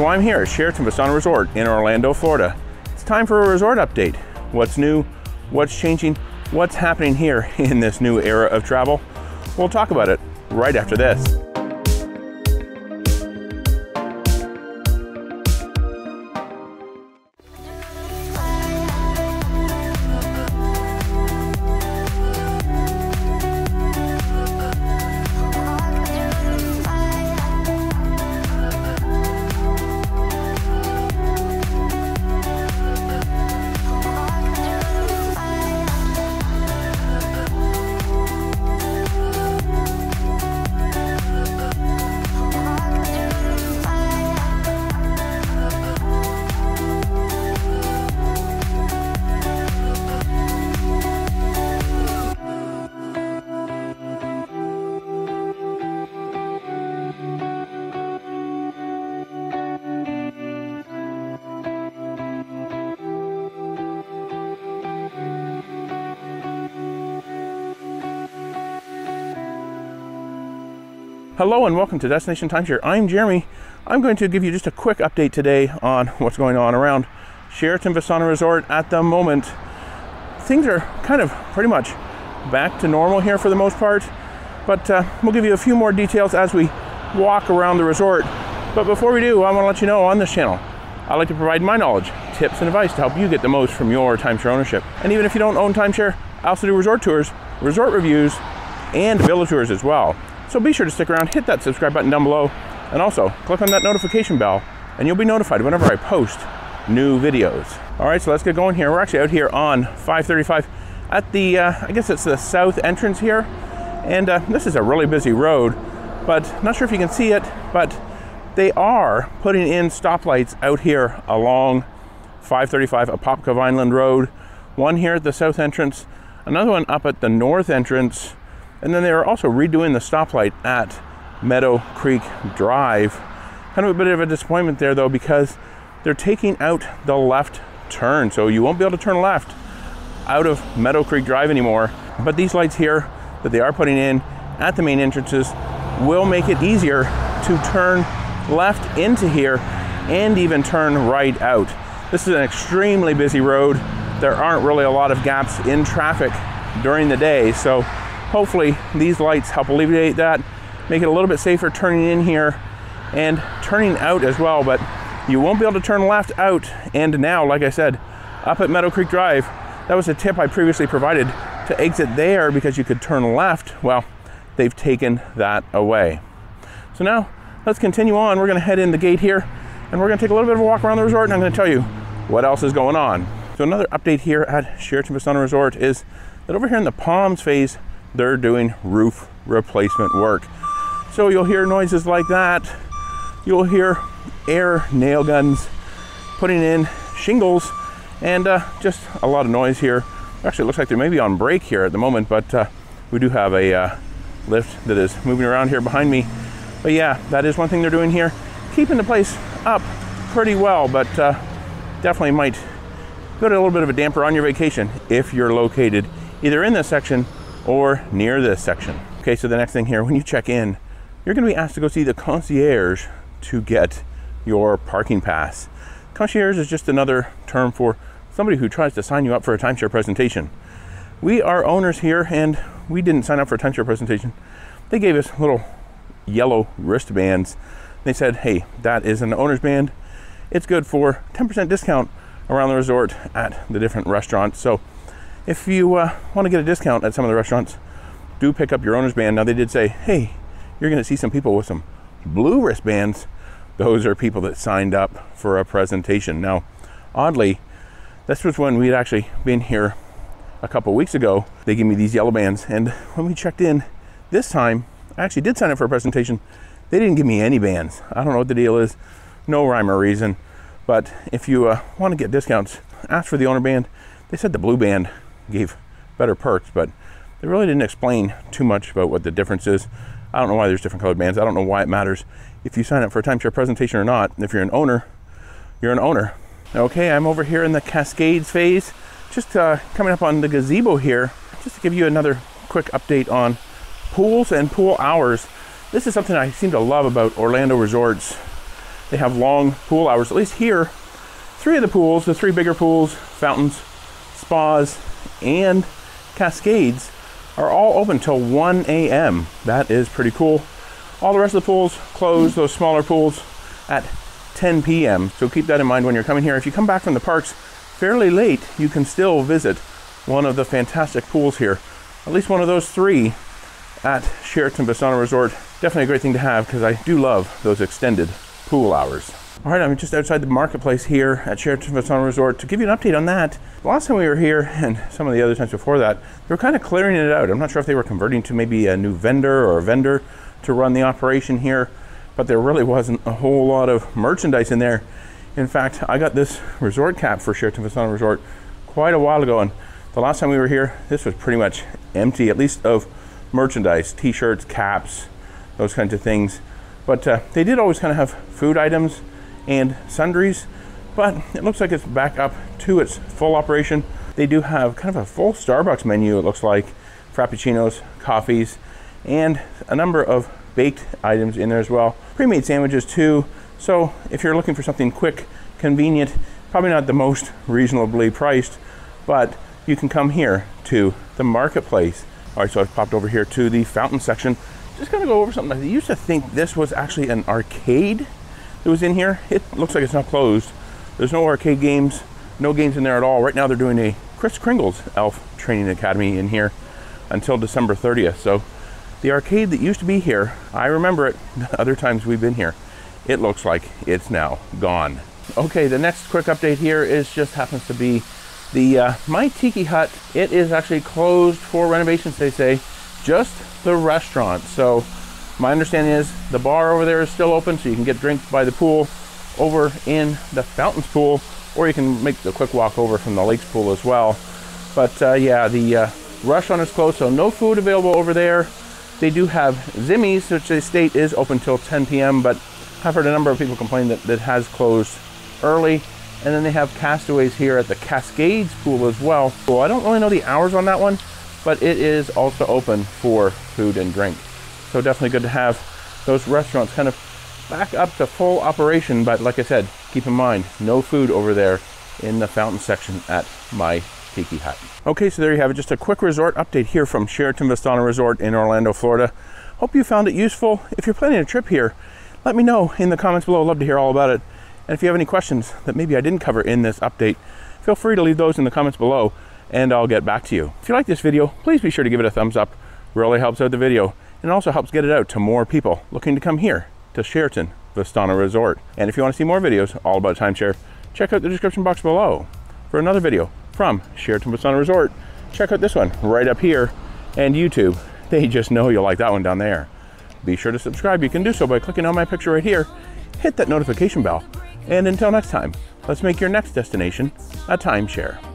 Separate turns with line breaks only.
So I'm here at Sheraton Vistana Resort in Orlando, Florida. It's time for a resort update. What's new? What's changing? What's happening here in this new era of travel? We'll talk about it right after this. Hello and welcome to Destination Timeshare. I'm Jeremy. I'm going to give you just a quick update today on what's going on around Sheraton Vistana Resort at the moment. Things are kind of pretty much back to normal here for the most part, but uh, we'll give you a few more details as we walk around the resort. But before we do, I want to let you know on this channel, I like to provide my knowledge, tips, and advice to help you get the most from your timeshare ownership. And even if you don't own timeshare, I also do resort tours, resort reviews, and villa tours as well. So be sure to stick around, hit that subscribe button down below, and also click on that notification bell, and you'll be notified whenever I post new videos. All right, so let's get going here. We're actually out here on 535 at the, uh, I guess it's the south entrance here. And uh, this is a really busy road, but not sure if you can see it, but they are putting in stoplights out here along 535 Apopka Vineland Road. One here at the south entrance, another one up at the north entrance, and then they are also redoing the stoplight at Meadow Creek Drive. Kind of a bit of a disappointment there though because they're taking out the left turn. So you won't be able to turn left out of Meadow Creek Drive anymore. But these lights here that they are putting in at the main entrances will make it easier to turn left into here and even turn right out. This is an extremely busy road. There aren't really a lot of gaps in traffic during the day. So hopefully these lights help alleviate that, make it a little bit safer turning in here and turning out as well. But you won't be able to turn left out and now, like I said, up at Meadow Creek Drive, that was a tip I previously provided to exit there because you could turn left. Well, they've taken that away. So now let's continue on. We're gonna head in the gate here and we're gonna take a little bit of a walk around the resort and I'm gonna tell you what else is going on. So another update here at Sheraton Vistana Resort is that over here in the Palms phase, they're doing roof replacement work. So you'll hear noises like that. You'll hear air nail guns putting in shingles and uh, just a lot of noise here. Actually, it looks like they may be on break here at the moment, but uh, we do have a uh, lift that is moving around here behind me. But yeah, that is one thing they're doing here. Keeping the place up pretty well, but uh, definitely might put a little bit of a damper on your vacation if you're located either in this section or near this section. Okay, so the next thing here, when you check in, you're gonna be asked to go see the concierge to get your parking pass. Concierge is just another term for somebody who tries to sign you up for a timeshare presentation. We are owners here and we didn't sign up for a timeshare presentation. They gave us little yellow wristbands. They said, hey, that is an owner's band. It's good for 10% discount around the resort at the different restaurants. So if you uh, want to get a discount at some of the restaurants, do pick up your owner's band. Now, they did say, hey, you're going to see some people with some blue wristbands. Those are people that signed up for a presentation. Now, oddly, this was when we'd actually been here a couple weeks ago. They gave me these yellow bands, and when we checked in this time, I actually did sign up for a presentation. They didn't give me any bands. I don't know what the deal is, no rhyme or reason. But if you uh, want to get discounts, ask for the owner band. They said the blue band gave better perks, but they really didn't explain too much about what the difference is. I don't know why there's different colored bands. I don't know why it matters if you sign up for a timeshare presentation or not. If you're an owner, you're an owner. Okay, I'm over here in the Cascades phase, just uh, coming up on the gazebo here, just to give you another quick update on pools and pool hours. This is something I seem to love about Orlando resorts. They have long pool hours. At least here, three of the pools, the three bigger pools, fountains, spas, and cascades are all open till 1 a.m. That is pretty cool. All the rest of the pools close, those smaller pools, at 10 p.m. So keep that in mind when you're coming here. If you come back from the parks fairly late, you can still visit one of the fantastic pools here. At least one of those three at Sheraton Vistana Resort. Definitely a great thing to have because I do love those extended pool hours. All right, I'm just outside the marketplace here at Sheraton Vistana Resort to give you an update on that. The last time we were here, and some of the other times before that, they were kind of clearing it out. I'm not sure if they were converting to maybe a new vendor or a vendor to run the operation here, but there really wasn't a whole lot of merchandise in there. In fact, I got this resort cap for Sheraton Vistana Resort quite a while ago, and the last time we were here, this was pretty much empty, at least of merchandise, t-shirts, caps, those kinds of things. But uh, they did always kind of have food items and sundries, but it looks like it's back up to its full operation. They do have kind of a full Starbucks menu, it looks like, frappuccinos, coffees, and a number of baked items in there as well. Pre-made sandwiches too. So if you're looking for something quick, convenient, probably not the most reasonably priced, but you can come here to the marketplace. All right, so I've popped over here to the fountain section. Just gonna go over something. I used to think this was actually an arcade that was in here. It looks like it's not closed. There's no arcade games, no games in there at all. Right now they're doing a Kris Kringle's Elf Training Academy in here until December 30th. So the arcade that used to be here, I remember it other times we've been here. It looks like it's now gone. Okay, the next quick update here is just happens to be the uh, Mai Tiki Hut. It is actually closed for renovations, they say, just the restaurant. So my understanding is the bar over there is still open, so you can get drinks by the pool over in the fountains pool, or you can make the quick walk over from the lakes pool as well. But uh, yeah, the uh, restaurant is closed, so no food available over there. They do have Zimi's, which they state is open till 10 p.m., but I've heard a number of people complain that it has closed early. And then they have Castaways here at the Cascades pool as well. So I don't really know the hours on that one, but it is also open for food and drink. So definitely good to have those restaurants kind of back up to full operation. But like I said, keep in mind, no food over there in the fountain section at Mai Tiki Hut. Okay, so there you have it. Just a quick resort update here from Sheraton Vistana Resort in Orlando, Florida. Hope you found it useful. If you're planning a trip here, let me know in the comments below. I'd love to hear all about it. And if you have any questions that maybe I didn't cover in this update, feel free to leave those in the comments below and I'll get back to you. If you like this video, please be sure to give it a thumbs up. Really helps out the video and also helps get it out to more people looking to come here to Sheraton Vistana Resort. And if you want to see more videos all about timeshare, check out the description box below for another video from Sheraton Vistana Resort. Check out this one right up here and YouTube. They just know you'll like that one down there. Be sure to subscribe. You can do so by clicking on my picture right here. Hit that notification bell. And until next time, let's make your next destination a timeshare.